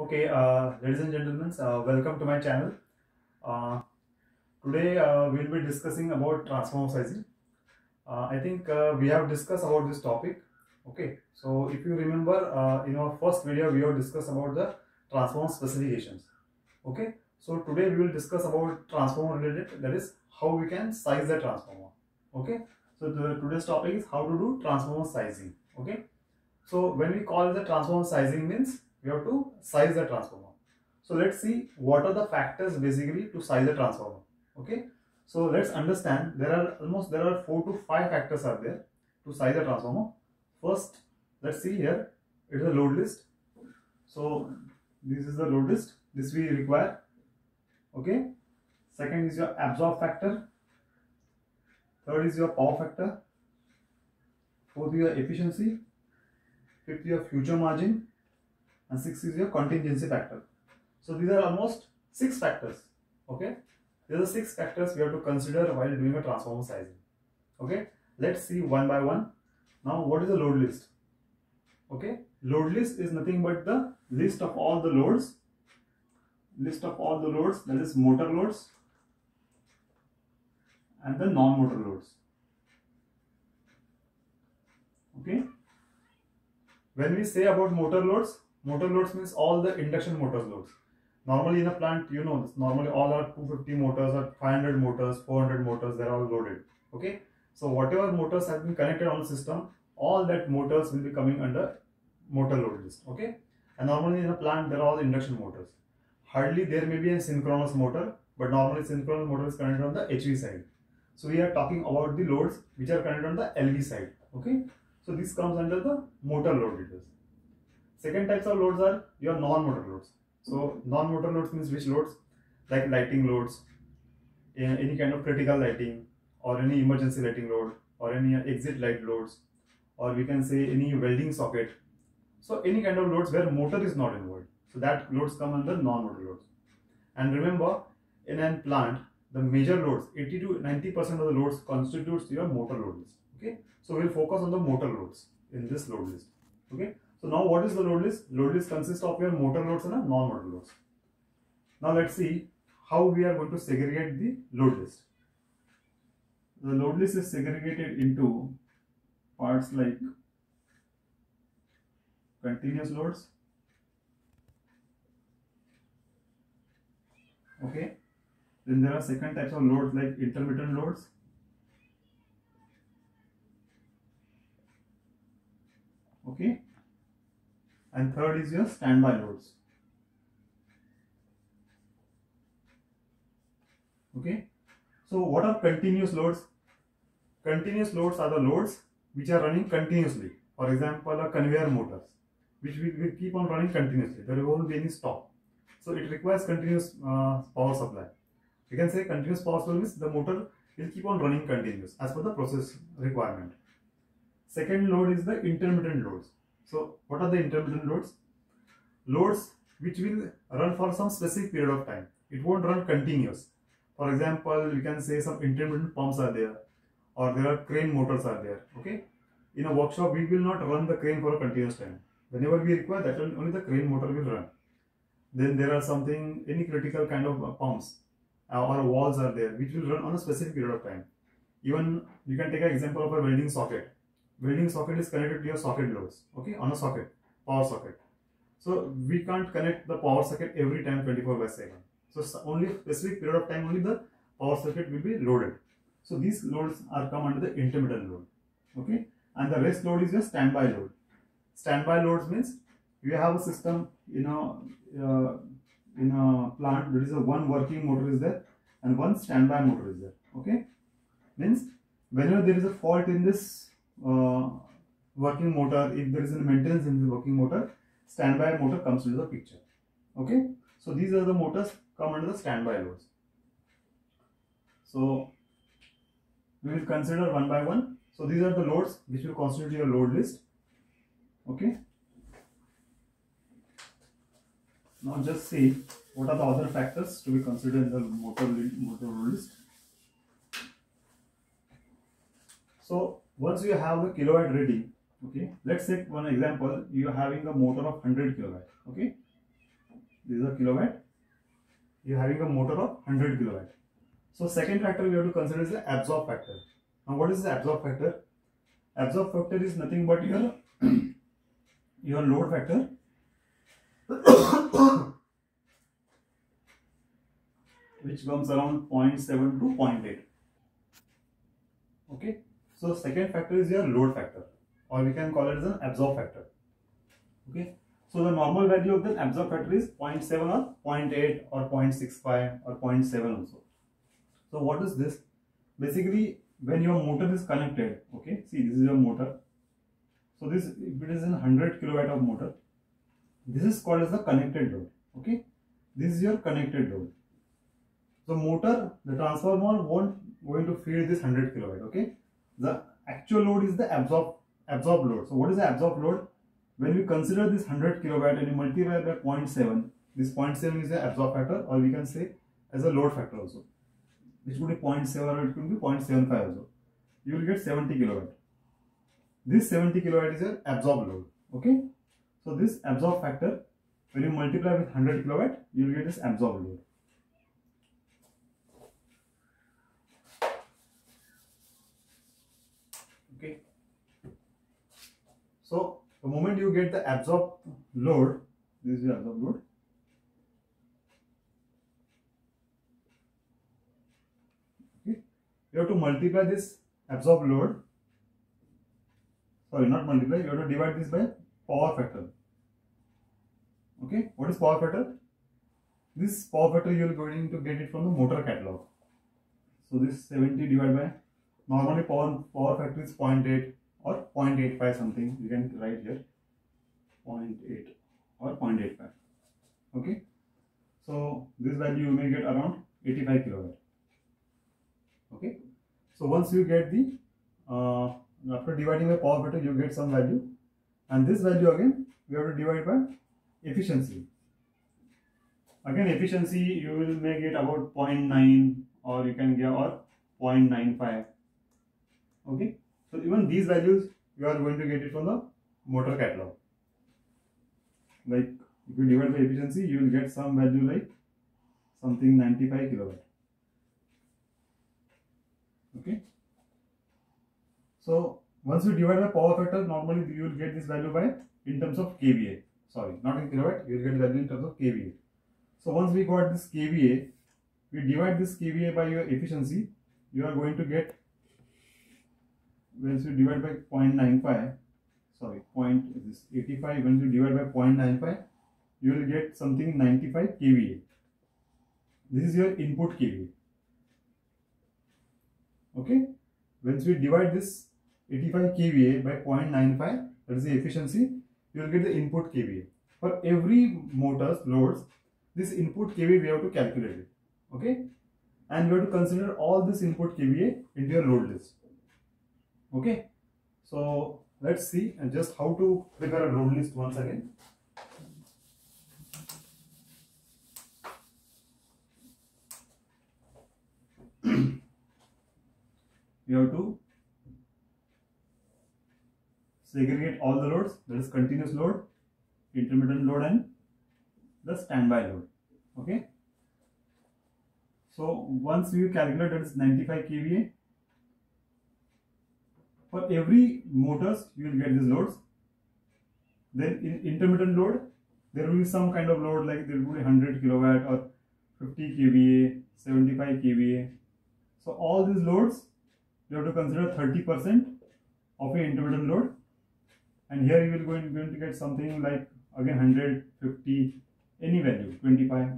Okay, uh, ladies and gentlemen, uh, welcome to my channel. Uh, today uh, we'll be discussing about transformer sizing. Uh, I think uh, we have discussed about this topic. Okay, so if you remember in our first video we have discussed about the transformer specifications. Okay, so today we will discuss about transformer related that is how we can size the transformer. Okay, so the, today's topic is how to do transformer sizing. Okay, so when we call the transformer sizing means we have to size the transformer. So let's see what are the factors basically to size the transformer. Okay. So let's understand there are almost there are four to five factors are there to size the transformer. First, let's see here it is a load list. So this is the load list. This we require. Okay. Second is your absorb factor. Third is your power factor. Fourth is your efficiency. Fifth is your future margin and six is your contingency factor. So these are almost six factors. Okay, these are six factors we have to consider while doing a transformer sizing. Okay, let's see one by one. Now, what is the load list? Okay, load list is nothing but the list of all the loads, list of all the loads that is motor loads and the non-motor loads. Okay, when we say about motor loads, motor loads means all the induction motors loads. Normally in a plant you know normally all are 250 motors or 500 motors 400 motors they're all loaded okay? So whatever motors have been connected on the system all that motors will be coming under motor load list okay? And normally in a plant they're all induction motors. Hardly there may be a synchronous motor but normally synchronous motor is connected on the hv side. So we are talking about the loads which are connected on the lv side okay? So this comes under the motor load details Second types of loads are your non-motor loads. So non-motor loads means which loads? Like lighting loads, any kind of critical lighting or any emergency lighting load or any exit light loads or we can say any welding socket. So any kind of loads where motor is not involved. So that loads come under non-motor loads. And remember in a plant the major loads 80 to 90% of the loads constitutes your motor load list. Okay. So we'll focus on the motor loads in this load list. Okay. So now what is the load list? Load list consists of your motor loads and non-motor loads. Now let's see how we are going to segregate the load list. The load list is segregated into parts like continuous loads. Okay. Then there are second types of loads like intermittent loads. Okay and third is your standby loads. Okay, so what are continuous loads? Continuous loads are the loads which are running continuously. For example, a conveyor motors, which will, will keep on running continuously. There won't be any stop. So it requires continuous uh, power supply. You can say continuous power supply means the motor will keep on running continuous as per the process requirement. Second load is the intermittent loads. So what are the intermittent loads? Loads which will run for some specific period of time. It won't run continuous. For example, you can say some intermittent pumps are there or there are crane motors are there. Okay. In a workshop, we will not run the crane for a continuous time. Whenever we require that, only the crane motor will run. Then there are something, any critical kind of pumps uh, or walls are there which will run on a specific period of time. Even you can take an example of a welding socket welding socket is connected to your socket loads okay on a socket power socket. So we can't connect the power socket every time 24 by 7 so only specific period of time only the power socket will be loaded. So these loads are come under the intermittent load okay and the rest load is your standby load. Standby loads means you have a system you know uh, in a plant there is a one working motor is there and one standby motor is there okay. Means whenever there is a fault in this uh, working motor, if there is a maintenance in the working motor, standby motor comes into the picture. Okay, so these are the motors come under the standby loads. So we will consider one by one. So these are the loads which will constitute your load list. Okay. Now just see what are the other factors to be considered in the motor, motor load list. So once you have the kilowatt ready, okay, let's take one example. You are having a motor of 100 kilowatt, okay. this is a kilowatt. You're having a motor of 100 kilowatt. So second factor we have to consider is the absorb factor. Now what is the absorb factor? Absorb factor is nothing but your your load factor. Which comes around 0.7 to 0.8 okay so second factor is your load factor or we can call it as an absorb factor. Okay? So the normal value of the absorb factor is 0.7 or 0.8 or 0.65 or 0.7 also. So what is this? Basically when your motor is connected okay? See this is your motor. So this if it is in 100 kilowatt of motor this is called as the connected load okay? This is your connected load. The motor, the transformer won't going to feed this 100 kilowatt. Okay, the actual load is the absorb absorb load. So what is the absorb load? When we consider this 100 kilowatt and you multiply by 0.7, this 0.7 is the absorb factor, or we can say as a load factor also, which could be 0.7 or it could be 0.75 also. You will get 70 kilowatt. This 70 kilowatt is your absorb load. Okay, so this absorb factor, when you multiply with 100 kilowatt, you will get this absorb load. okay so the moment you get the absorb load this is the absorb load. Okay. You have to multiply this absorb load. Sorry not multiply you have to divide this by power factor. Okay what is power factor? This power factor you are going to get it from the motor catalog. So this 70 divided by normally power power factor is 0.8 or 0.85 something you can write here 0.8 or 0.85 okay? So this value you may get around 85 kilowatt okay? So once you get the uh, after dividing by power factor you get some value and this value again we have to divide by efficiency. Again efficiency you will make it about 0.9 or you can get or 0.95 okay so even these values you are going to get it from the motor catalog. Like if you divide by efficiency you will get some value like something 95 kilowatt. Okay? So once you divide by power factor normally you will get this value by in terms of kva. Sorry not in kilowatt you will get value in terms of kva. So once we got this kva we divide this kva by your efficiency you are going to get once you divide by 0.95 sorry point this 85 when you divide by 0.95 you will get something 95 kVA. This is your input kVA. Okay? Once we divide this 85 kVA by 0.95 that is the efficiency you will get the input kVA. For every motors loads this input kVA we have to calculate it. Okay? And we have to consider all this input kVA into your load list okay. So let's see and just how to prepare a load list once again. You have to segregate all the loads. That is continuous load intermittent load and the standby load. Okay. So once you calculate that is 95 kVA for every motors you will get these loads. Then in intermittent load there will be some kind of load like there will be 100 kilowatt or 50 kVA 75 kVA so all these loads you have to consider 30 percent of a intermittent load. And here you will going, going to get something like again 150 any value 25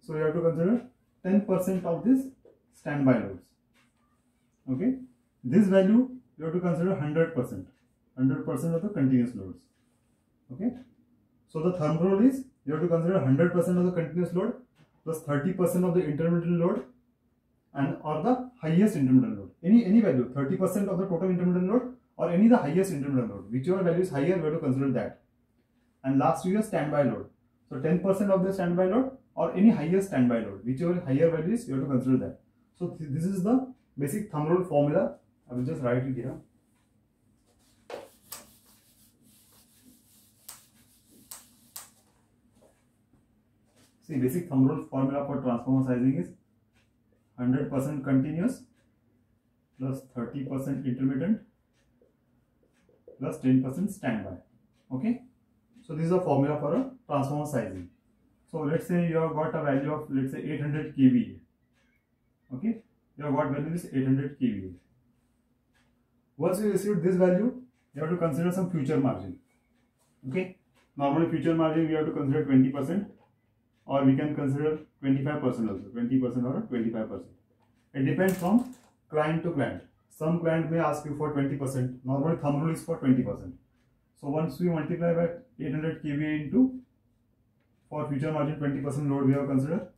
so you have to consider 10 percent of this standby loads. Okay? This value you have to consider 100 percent. 100 percent of the continuous loads. Okay? So the thumb rule is you have to consider 100 percent of the continuous load plus plus 30 percent of the intermittent load and or the highest intermittent load. Any any value 30 percent of the total intermittent load or any the highest intermittent load. Whichever value is higher we have to consider that. And last year standby load. So 10 percent of the standby load or any highest standby load. Whichever higher value is you have to consider that. So th this is the basic thumb rule formula I will just write it here. see basic thumb rule formula for transformer sizing is 100% continuous plus 30% intermittent plus 10% standby okay so this is a formula for a transformer sizing so let's say you have got a value of let's say 800 kVA okay you have got value is 800 kVA once you receive this value you have to consider some future margin. Okay? Normally future margin we have to consider 20 percent or we can consider 25 percent also 20 percent or 25 percent. It depends from client to client. Some client may ask you for 20 percent. Normally thumb rule is for 20 percent. So once we multiply by 800 kVA into for future margin 20 percent load we have considered.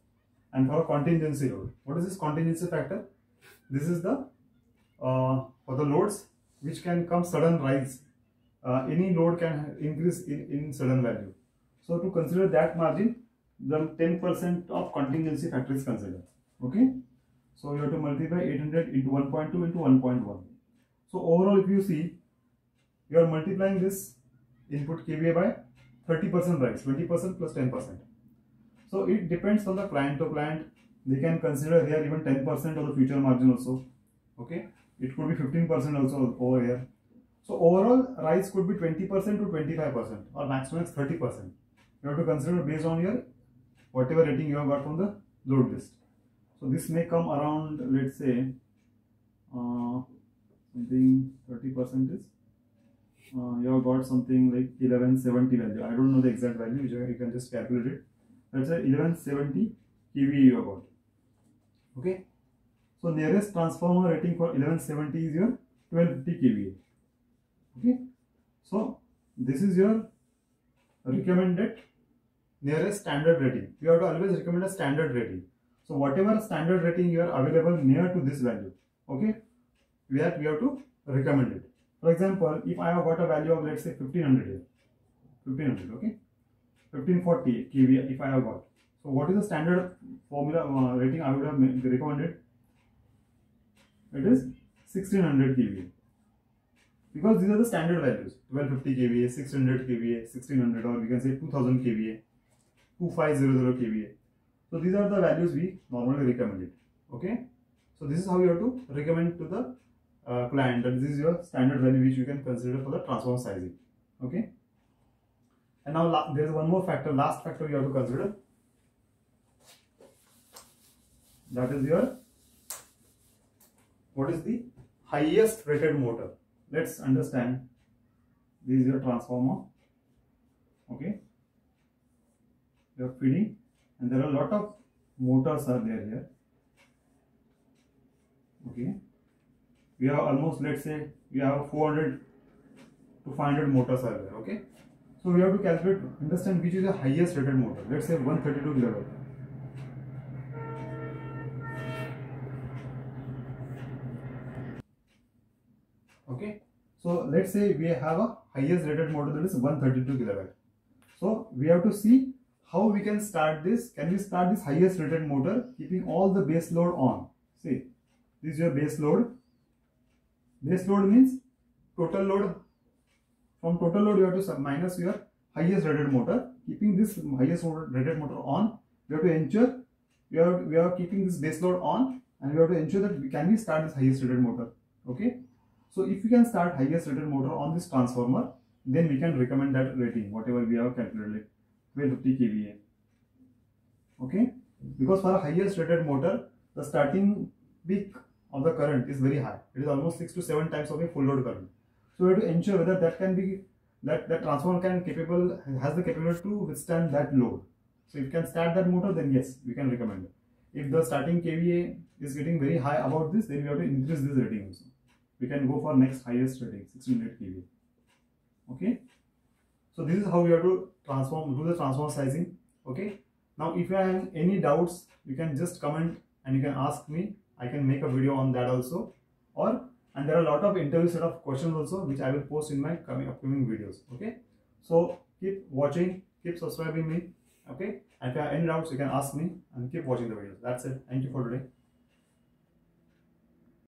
And for contingency load. What is this contingency factor? This is the for the loads which can come sudden rise uh, any load can increase in, in sudden value. So to consider that margin, the 10% of contingency factor is considered. Okay. So you have to multiply 800 into 1.2 into 1.1. So overall, if you see, you are multiplying this input KVA by 30% rise, 20% plus 10%. So it depends on the client to client. They can consider here even 10% of the future margin also. Okay. It could be 15% also over here. So overall rise could be 20% to 25% or maximum is 30%. You have to consider based on your whatever rating you have got from the load list. So this may come around let's say uh, something 30% is uh, you have got something like 1170 value. I don't know the exact value, you can just calculate it. Let's say 1170 kVA you have got. Okay. So nearest transformer rating for 1170 is your 1250 kVA. Okay? So this is your recommended nearest standard rating. You have to always recommend a standard rating. So whatever standard rating you are available near to this value okay we have we have to recommend it. For example if i have got a value of let's say 1500 here 1500 okay 1540 kVA if i have got. So what is the standard formula uh, rating i would have recommended it is 1600 kVA because these are the standard values 1250 kVA, 600 kVA, 1600 or we can say 2000 kVA, 2500 kVA. So these are the values we normally recommend it. Okay. So this is how you have to recommend to the uh, client that this is your standard value which you can consider for the transformer sizing. Okay. And now there is one more factor, last factor you have to consider. That is your what is the highest rated motor? Let's understand. This is your transformer. Okay. You're feeding and there are a lot of motors are there here. Okay. We have almost let's say we have 400 to 500 motors are there. Okay. So we have to calculate understand which is the highest rated motor. Let's say 132 kilowatt okay so let's say we have a highest rated motor that is 132 kilowatt. So we have to see how we can start this. Can we start this highest rated motor keeping all the base load on? See this is your base load. Base load means total load. From total load you have to sub minus your highest rated motor. Keeping this highest rated motor on we have to ensure we are we are keeping this base load on and we have to ensure that we can we start this highest rated motor? Okay so if we can start highest rated motor on this transformer, then we can recommend that rating, whatever we have calculated, 1250 kVA. Okay, because for a highest rated motor, the starting peak of the current is very high. It is almost six to seven times of a full load current. So we have to ensure whether that can be that that transformer can capable has the capability to withstand that load. So if you can start that motor, then yes, we can recommend it. If the starting kVA is getting very high about this, then we have to increase this rating also we can go for next highest rating 1600 kV okay? So this is how we have to transform do the transform sizing. Okay? Now if you have any doubts you can just comment and you can ask me. I can make a video on that also. Or and there are a lot of interview set of questions also which i will post in my coming upcoming videos. Okay? So keep watching keep subscribing me. Okay? And if you have any doubts you can ask me and keep watching the videos. That's it. Thank you for today